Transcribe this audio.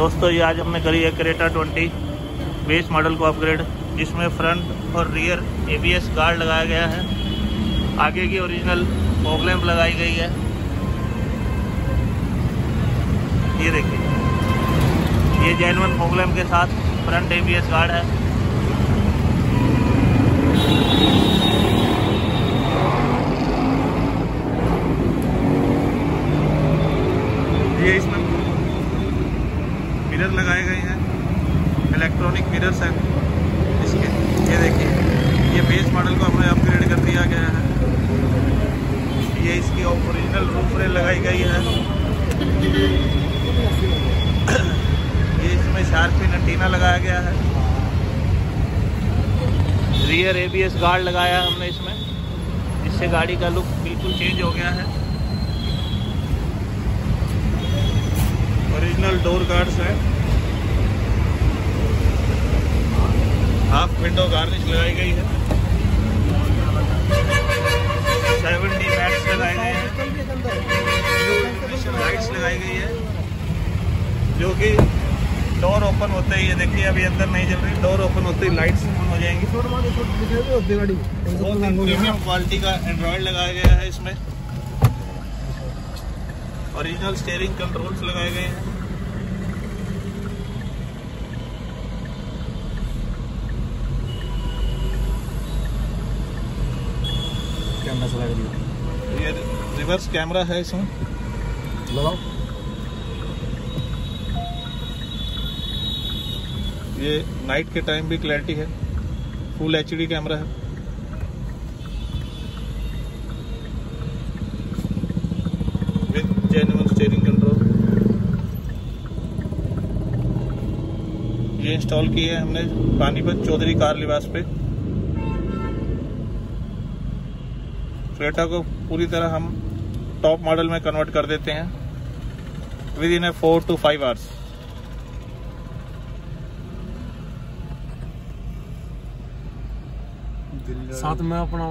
दोस्तों, ये आज हमने करी है क्रेटा 20 बेस मॉडल को अपग्रेड जिसमें फ्रंट और रियर एबीएस गार्ड लगाया गया है। आगे की ओरिजिनल लैंप लगाई गई है। ये देखिए। ये जैनवन लैंप के साथ फ्रंट एबीएस गार्ड है। ये इसमें मिरर लगाए गए हैं। इलेक्ट्रॉनिक मिरर्स हैं। इसके। ये देखिए। ये बेस मॉडल को हमें अपग्रेड कर दिया गया है। ये इसकी ओरिजिनल रूफ रेल लगाई गई है। ये इसमें शार्पिन एंटीना लगाया गया है। रियर एबीएस गार्ड लगाया हमने इसमें। जिससे गाड़ी का लुक बिल्कुल चेंज हो गया है ओरिजिनल डोर गार्ड्स हैं। हाफ़ विंडो गार्निश लगाई गई है। लगाए गए हैं। लाइट्स लगाई गई है। जो कि डोर ओपन होते ही देखिए, अभी अंदर नहीं चल रही। डोर ओपन होते ही लाइट्स ऑन हो जाएँगी। बहुत प्रीमियम क्वालिटी का एंड्रॉयड लगाया गया है इसमें। ओरिजिनल स्टेयरिंग कंट्रोल्स लगाए गए हैं। कैमरा चला दिया ये रिवर्स कैमरा है इसमें। लगाओ। ये नाइट के टाइम भी क्लैरिटी है। फुल एचडी कैमरा है। विद जेन्युइन स्टीयरिंग कंट्रोल ये इंस्टॉल की है हमने। पानीपत चौधरी कार लिबास पे। क्रेटा को पूरी तरह हम टॉप मॉडल में कन्वर्ट कर देते हैं within a four to five hours साथ में अपना